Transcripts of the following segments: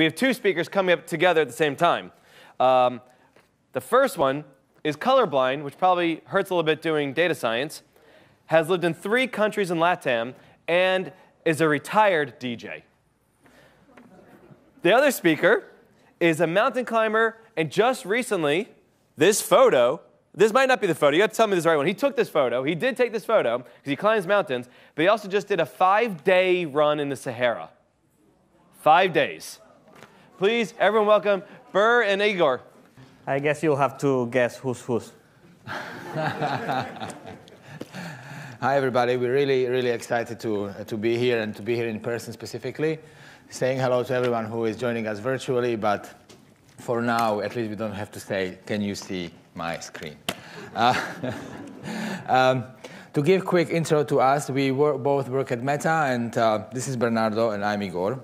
we have two speakers coming up together at the same time. Um, the first one is colorblind, which probably hurts a little bit doing data science, has lived in three countries in LATAM, and is a retired DJ. The other speaker is a mountain climber, and just recently, this photo, this might not be the photo, you have to tell me this is the right one. He took this photo, he did take this photo, because he climbs mountains, but he also just did a five day run in the Sahara. Five days. Please, everyone welcome Ber and Igor. I guess you'll have to guess who's who's. Hi, everybody. We're really, really excited to, uh, to be here and to be here in person specifically. Saying hello to everyone who is joining us virtually, but for now, at least we don't have to say, can you see my screen? Uh, um, to give quick intro to us, we work, both work at Meta, and uh, this is Bernardo, and I'm Igor.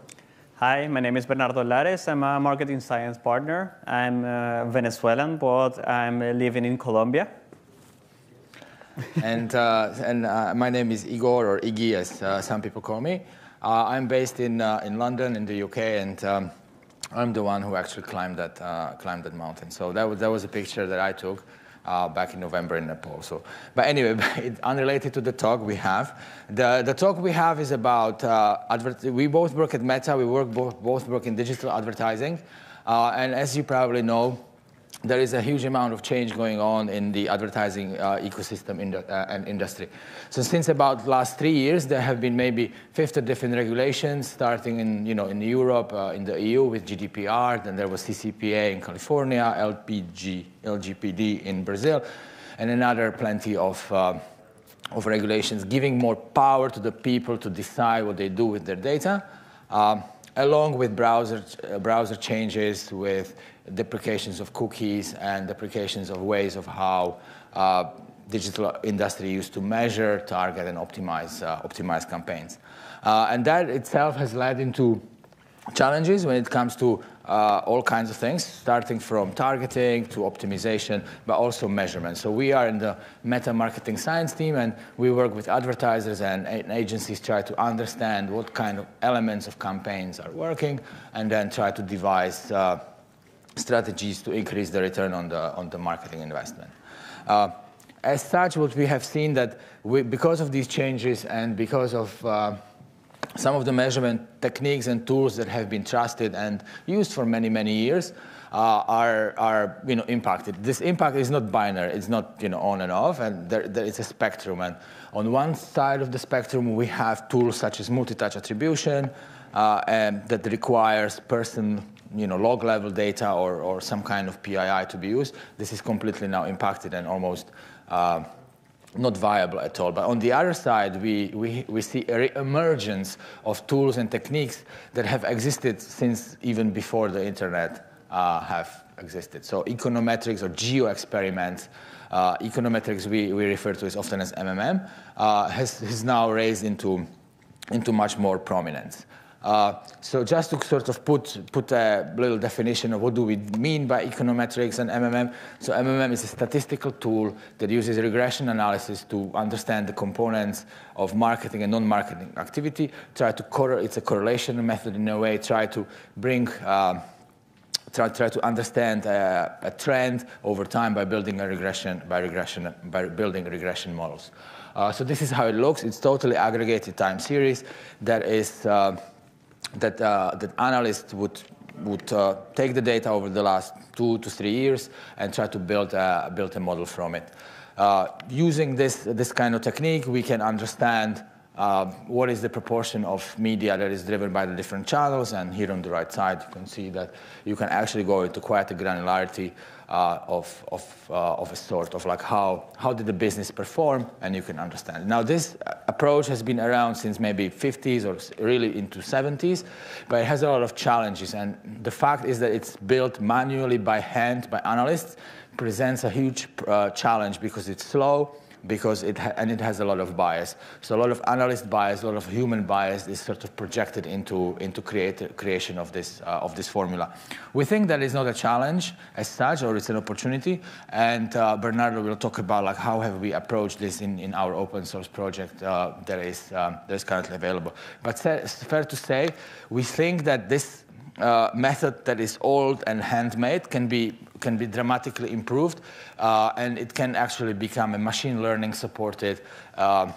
Hi, my name is Bernardo Lares. I'm a marketing science partner. I'm uh, Venezuelan, but I'm living in Colombia. and uh, and uh, my name is Igor, or Iggy, as uh, some people call me. Uh, I'm based in, uh, in London, in the UK, and um, I'm the one who actually climbed that, climbed that mountain. So that was, that was a picture that I took uh, back in November in Nepal. So, but anyway, unrelated to the talk we have, the, the talk we have is about uh, we both work at Meta. We work both, both work in digital advertising, uh, and as you probably know, there is a huge amount of change going on in the advertising uh, ecosystem in the, uh, and industry. So since about last three years, there have been maybe 50 different regulations, starting in, you know, in Europe, uh, in the EU with GDPR, then there was CCPA in California, LPG, LGPD in Brazil, and another plenty of, uh, of regulations giving more power to the people to decide what they do with their data. Um, along with browser, uh, browser changes, with deprecations of cookies and deprecations of ways of how uh, digital industry used to measure, target, and optimize, uh, optimize campaigns. Uh, and that itself has led into challenges when it comes to uh, all kinds of things, starting from targeting to optimization, but also measurement. So we are in the meta marketing science team, and we work with advertisers and, agencies try to understand what kind of elements of campaigns are working, and then try to devise uh, strategies to increase the return on the, on the marketing investment. Uh, as such, what we have seen that we, because of these changes and because of uh, some of the measurement techniques and tools that have been trusted and used for many, many years uh, are, are you know, impacted. This impact is not binary. It's not you know, on and off, and there, there is a spectrum. And on one side of the spectrum, we have tools such as multi-touch attribution uh, that requires person you know, log level data or, or some kind of PII to be used. This is completely now impacted and almost uh, not viable at all. But on the other side, we, we, we see a re-emergence of tools and techniques that have existed since even before the internet uh, have existed. So econometrics or geo experiments, uh, econometrics we, we refer to as often as MMM, uh, has, has now raised into, into much more prominence. Uh, so just to sort of put, put a little definition of what do we mean by econometrics and MMM. So MMM is a statistical tool that uses regression analysis to understand the components of marketing and non-marketing activity, try to, it's a correlation method in a way, try to bring uh, try, try to understand uh, a trend over time by building a regression, by regression, by building regression models. Uh, so this is how it looks. It's totally aggregated time series that is uh, that, uh, that analysts would, would uh, take the data over the last two to three years and try to build a, build a model from it. Uh, using this, this kind of technique, we can understand uh, what is the proportion of media that is driven by the different channels. And here on the right side, you can see that you can actually go into quite a granularity uh, of, of, uh, of a sort of like how, how did the business perform, and you can understand. Now, this approach has been around since maybe 50s or really into 70s, but it has a lot of challenges. And the fact is that it's built manually by hand by analysts presents a huge uh, challenge because it's slow, because it and it has a lot of bias. So a lot of analyst bias, a lot of human bias is sort of projected into into create, creation of this uh, of this formula. We think that is not a challenge as such, or it's an opportunity. And uh, Bernardo will talk about like how have we approached this in, in our open source project uh, that is um, that is currently available. But it's fair to say we think that this uh, method that is old and handmade can be can be dramatically improved, uh, and it can actually become a machine learning supported. Uh,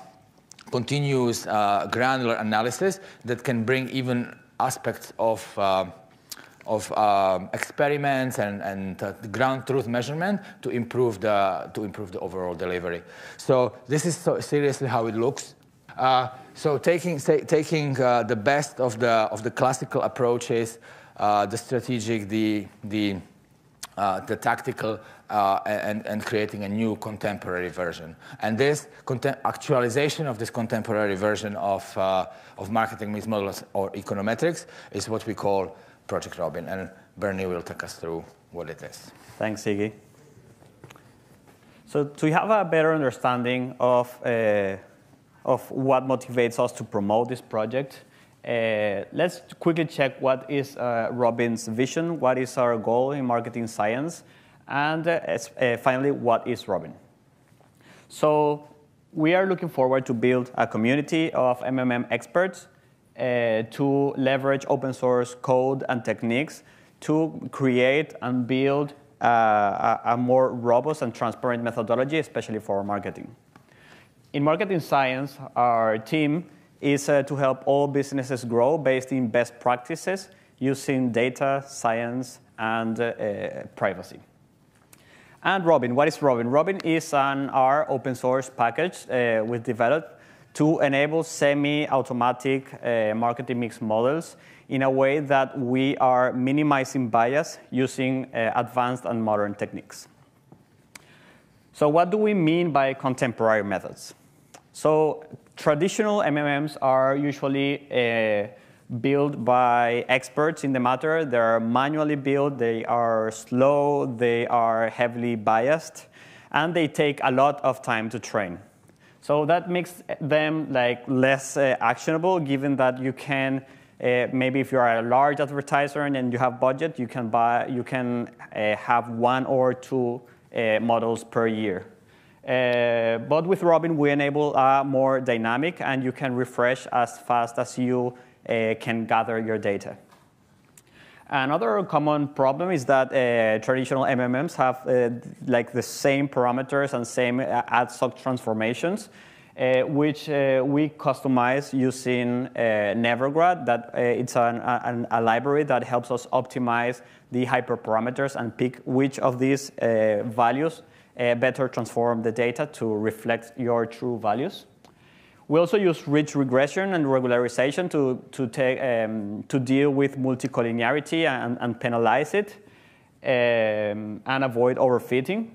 continuous uh, granular analysis that can bring even aspects of uh, of uh, experiments and, and uh, ground truth measurement to improve the to improve the overall delivery. So this is so seriously how it looks. Uh, so taking taking uh, the best of the of the classical approaches, the strategic, the the uh, the tactical, and, and creating a new contemporary version. And this actualization of this contemporary version of, of marketing mix models or econometrics is what we call Project Robyn, and Bernie will take us through what it is. Thanks, Iggy. So to have a better understanding of, uh, of what motivates us to promote this project, uh, let's quickly check what is uh, Robyn's vision, what is our goal in marketing science, and uh, uh, finally, what is Robyn? So we are looking forward to build a community of MMM experts uh, to leverage open source code and techniques to create and build a, a, more robust and transparent methodology, especially for marketing. In marketing science, our team is uh, to help all businesses grow based in best practices using data, science, and uh, privacy. And Robyn, what is Robyn? Robyn is an R open source package uh, we developed to enable semi-automatic uh, marketing mix models in a way that we are minimizing bias using uh, advanced and modern techniques. So what do we mean by contemporary methods? So traditional MMMs are usually uh, built by experts in the matter. They're manually built, they are slow, they are heavily biased, and they take a lot of time to train. So that makes them like less uh, actionable, given that you can uh, maybe if you are a large advertiser and you have budget, you can buy you can uh, have one or two uh, models per year. Uh, but with Robyn, we enable a more dynamic, and you can refresh as fast as you uh, can gather your data. Another common problem is that uh, traditional MMMs have uh, like the same parameters and same uh, ad hoc transformations, which we customize using Nevergrad. That it's an, a library that helps us optimize the hyperparameters and pick which of these values better transform the data to reflect your true values. We also use ridge regression and regularization to, to, take, um, to deal with multicollinearity and, and penalize it um, and avoid overfitting.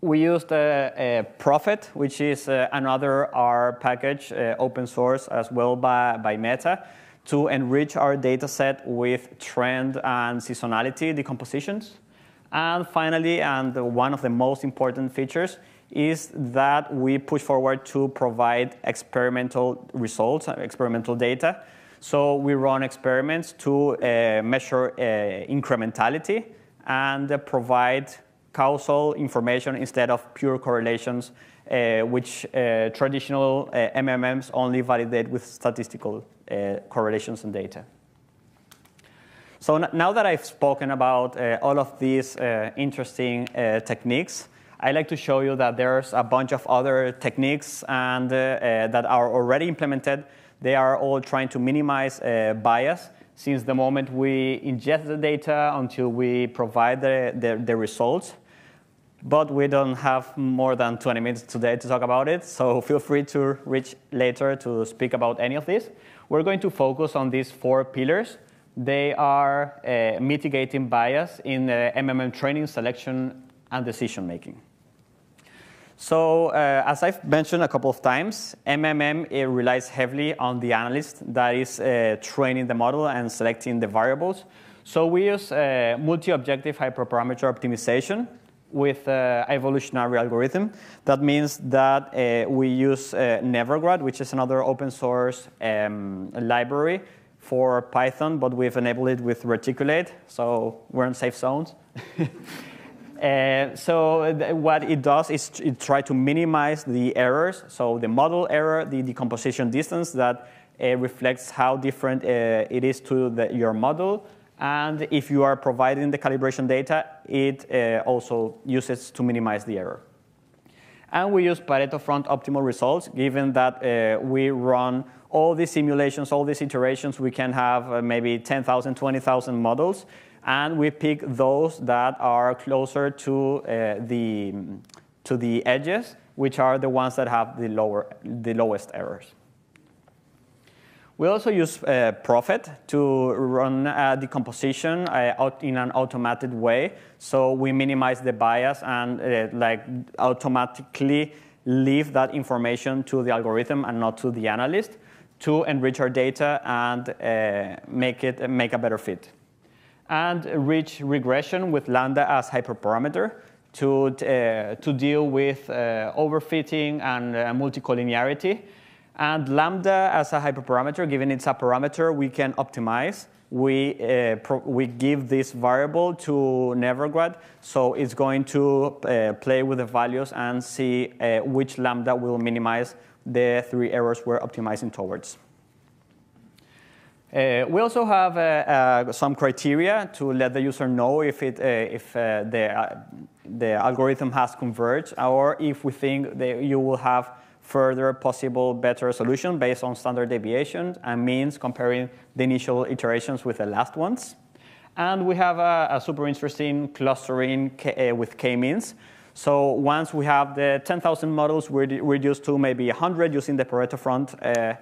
We used a Prophet, which is uh, another R package, uh, open source as well by, by Meta, to enrich our data set with trend and seasonality decompositions. And finally, and one of the most important features is that we push forward to provide experimental results, experimental data. So we run experiments to uh, measure uh, incrementality and uh, provide causal information instead of pure correlations, uh, which uh, traditional MMMs uh, only validate with statistical correlations and data. So now that I've spoken about all of these interesting techniques, I like to show you that there's a bunch of other techniques and, uh, uh, that are already implemented. They are all trying to minimize uh, bias since the moment we ingest the data until we provide the, the, the, results. But we don't have more than 20 minutes today to talk about it, so feel free to reach later to speak about any of this. We're going to focus on these four pillars. They are uh, mitigating bias in uh, MMM training, selection, and decision making. So uh, as I've mentioned a couple of times, MMM relies heavily on the analyst that is uh, training the model and selecting the variables. So we use uh, multi-objective hyperparameter optimization with uh, evolutionary algorithm. That means that uh, we use uh, Nevergrad, which is another open source um, library for Python, but we've enabled it with Reticulate, so we're in safe zones. Uh, so what it does is it try to minimize the errors. So the model error, the decomposition distance that uh, reflects how different uh, it is to the, your model, And if you are providing the calibration data, it uh, also uses to minimize the error. And we use Pareto front optimal results, given that uh, we run all these simulations, all these iterations, we can have uh, maybe 10,000, 20,000 models, and we pick those that are closer to, uh, the, to the edges, which are the ones that have the, lower, the lowest errors. We also use uh, Prophet to run uh, decomposition uh, in an automated way. So we minimize the bias and uh, like automatically leave that information to the algorithm and not to the analyst to enrich our data and uh, make it make a better fit. And ridge regression with Lambda as hyperparameter to, uh, to deal with overfitting and multicollinearity and lambda as a hyperparameter, given it's a parameter we can optimize. We, uh, we give this variable to Nevergrad, so it's going to uh, play with the values and see uh, which lambda will minimize the three errors we're optimizing towards. Uh, we also have uh, uh, some criteria to let the user know if, it, if the, the algorithm has converged or if we think that you will have further possible better solution based on standard deviations and means comparing the initial iterations with the last ones. And we have a, a super interesting clustering K, uh, with k-means. So once we have the 10,000 models we reduced to maybe 100 using the Pareto front, uh,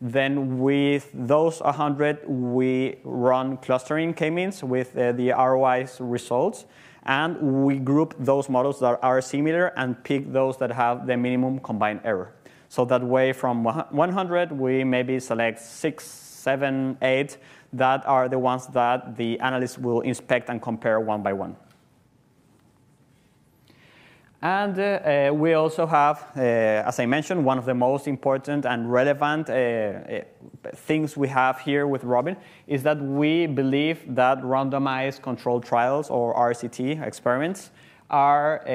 then with those 100, we run clustering k-means with uh, the ROI's results and we group those models that are similar and pick those that have the minimum combined error. So that way from 100, we maybe select six, seven, eight that are the ones that the analyst will inspect and compare one by one. And uh, uh, we also have, uh, as I mentioned, one of the most important and relevant uh, uh, things we have here with Robyn is that we believe that randomized controlled trials or RCT experiments are,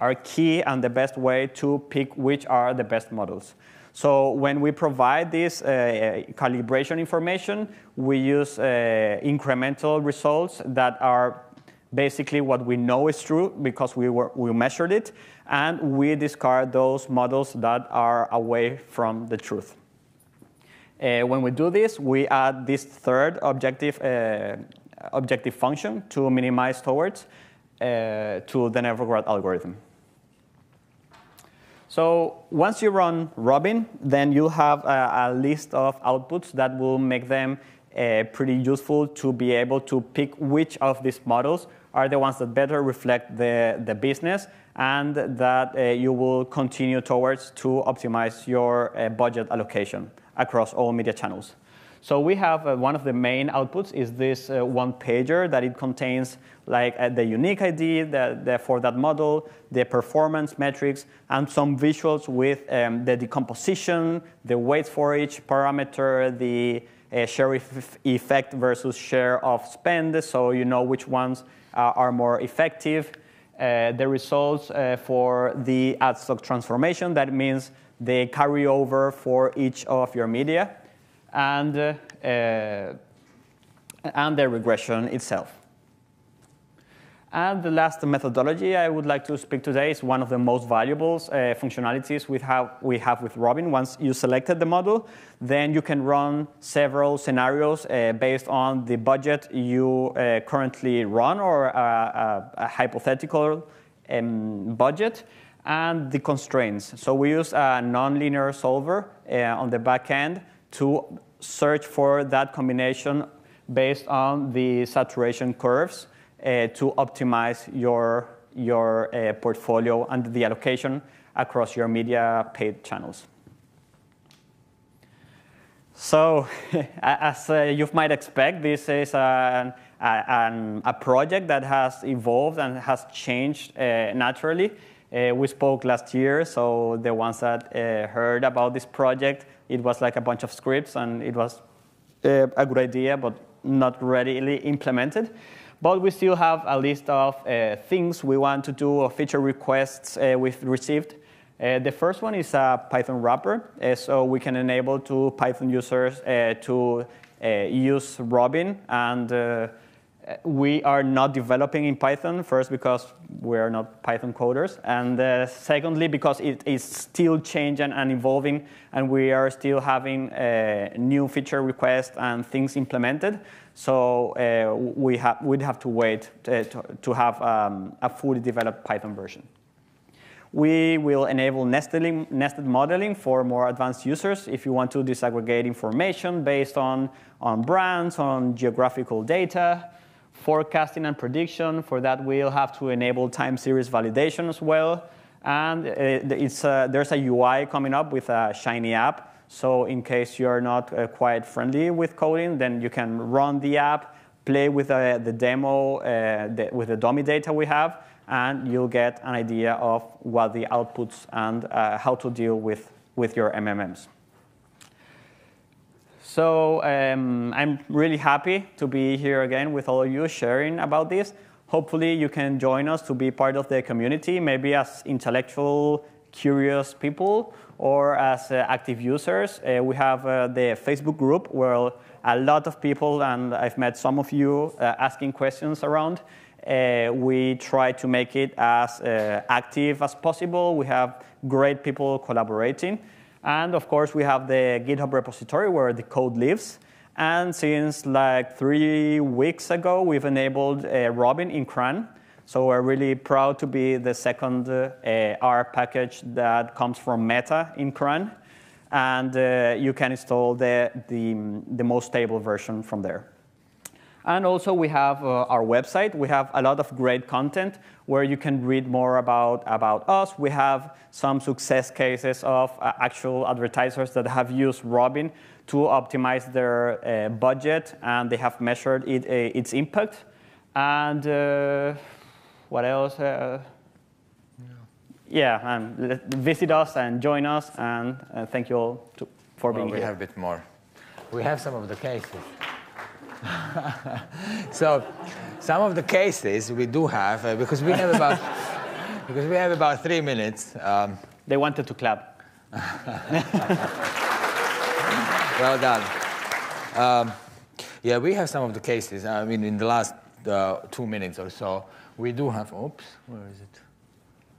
are key and the best way to pick which are the best models. So when we provide this calibration information, we use incremental results that are basically what we know is true because we, were, we measured it, and we discard those models that are away from the truth. Uh, when we do this, we add this third objective, uh, objective function to minimize towards uh, to the Nevergrad algorithm. So once you run Robyn, then you have a, a list of outputs that will make them uh, pretty useful to be able to pick which of these models are the ones that better reflect the, the business and that uh, you will continue towards to optimize your uh, budget allocation across all media channels. So we have uh, one of the main outputs is this uh, one pager that it contains like uh, the unique ID the, for that model, the performance metrics, and some visuals with um, the decomposition, the weights for each parameter, the share effect versus share of spend, so you know which ones uh, are more effective. Uh, the results uh, for the ad stock transformation, that means the carryover for each of your media, and, and the regression itself. And the last methodology I would like to speak today is one of the most valuable uh, functionalities we have, we have with Robyn. Once you selected the model, then you can run several scenarios uh, based on the budget you uh, currently run or a, a, a hypothetical um, budget and the constraints. So we use a nonlinear solver uh, on the back end to search for that combination based on the saturation curves uh, to optimize your, your uh, portfolio and the allocation across your media paid channels. So, as uh, you might expect, this is a, a, a, project that has evolved and has changed uh, naturally. Uh, we spoke last year, so the ones that uh, heard about this project, it was like a bunch of scripts, and it was a good idea, but not readily implemented. But we still have a list of uh, things we want to do or feature requests uh, we've received. Uh, the first one is a Python wrapper, uh, so we can enable to Python users uh, to uh, use Robyn and we are not developing in Python, first because we're not Python coders, and uh, secondly because it is still changing and evolving, and we are still having uh, new feature requests and things implemented. So uh, we ha we'd have to wait to, to, to have um, a fully developed Python version. We will enable nested, nested modeling for more advanced users if you want to disaggregate information based on, on brands, on geographical data forecasting and prediction. For that, we'll have to enable time series validation as well. And uh, it's, uh, there's a UI coming up with a Shiny app. So in case you're not uh, quite friendly with coding, then you can run the app, play with uh, the demo, uh, the, with the dummy data we have, and you'll get an idea of what the outputs and how to deal with, with your MMMs. So um, I'm really happy to be here again with all of you sharing about this. Hopefully you can join us to be part of the community, maybe as intellectual, curious people or as uh, active users. Uh, we have uh, the Facebook group where a lot of people, and I've met some of you uh, asking questions around. Uh, we try to make it as uh, active as possible. We have great people collaborating. And of course, we have the GitHub repository where the code lives. And since like three weeks ago, we've enabled uh, Robyn in CRAN. So we're really proud to be the second uh, R package that comes from Meta in CRAN. And uh, you can install the, the, the most stable version from there. And also we have uh, our website. We have a lot of great content where you can read more about, about us. We have some success cases of uh, actual advertisers that have used Robyn to optimize their uh, budget, and they have measured it, uh, its impact. And uh, what else? Uh, yeah, and visit us and join us, and thank you all to, for well, being we here. We have a bit more. We have some of the cases. so some of the cases we do have, uh, because we have about, because we have about three minutes. Um, they wanted to clap. well done. Um, yeah, we have some of the cases. I mean, in the last uh, two minutes or so, we do have, oops, where is it?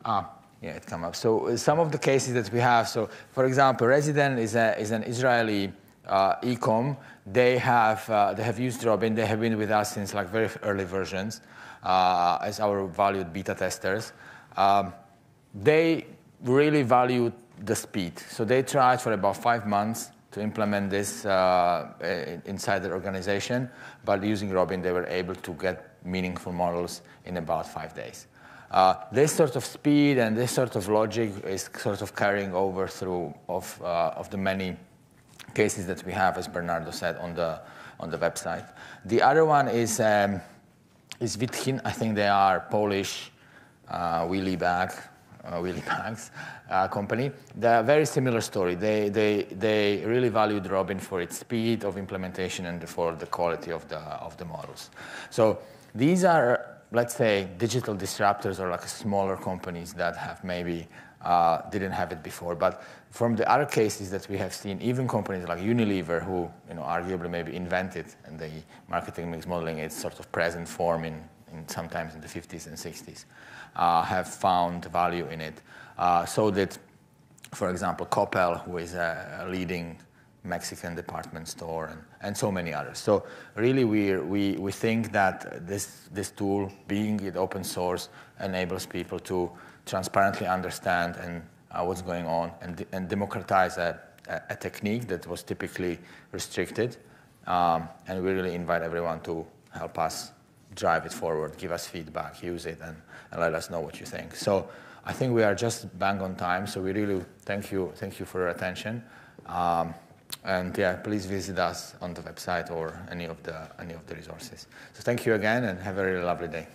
Ah, yeah, it come up. So uh, some of the cases that we have, so for example, Resident is, a, is an Israeli uh, ecom, they have, uh, they have used Robyn. They have been with us since like very early versions uh, as our valued beta testers. Um, they really valued the speed. So they tried for about five months to implement this uh, inside their organization. But using Robyn, they were able to get meaningful models in about five days. Uh, this sort of speed and this sort of logic is sort of carrying over through of, uh, of the many cases that we have, as Bernardo said, on the, on the website. The other one is, um, is Wittchen. I think they are Polish uh, wheelie bag, uh, wheelie bags uh, company. They're very similar story. They, they, they really valued Robyn for its speed of implementation and for the quality of the, of the models. So these are let's say digital disruptors or like smaller companies that have maybe uh, didn't have it before. But from the other cases that we have seen, even companies like Unilever, who you know, arguably maybe invented and the marketing mix modeling its sort of present form in, in sometimes in the 50s and 60s, uh, have found value in it. Uh, so that, for example, Coppel, who is a, a leading Mexican department store, and, and so many others. So really, we, we, we think that this, this tool, being it open source, enables people to transparently understand and uh, what's going on and, and democratize a, a, technique that was typically restricted. Um, and we really invite everyone to help us drive it forward, give us feedback, use it, and, and let us know what you think. So I think we are just bang on time. So we really thank you, thank you for your attention. Um, and yeah, please visit us on the website or any of the any of the resources. So thank you again, and have a really lovely day.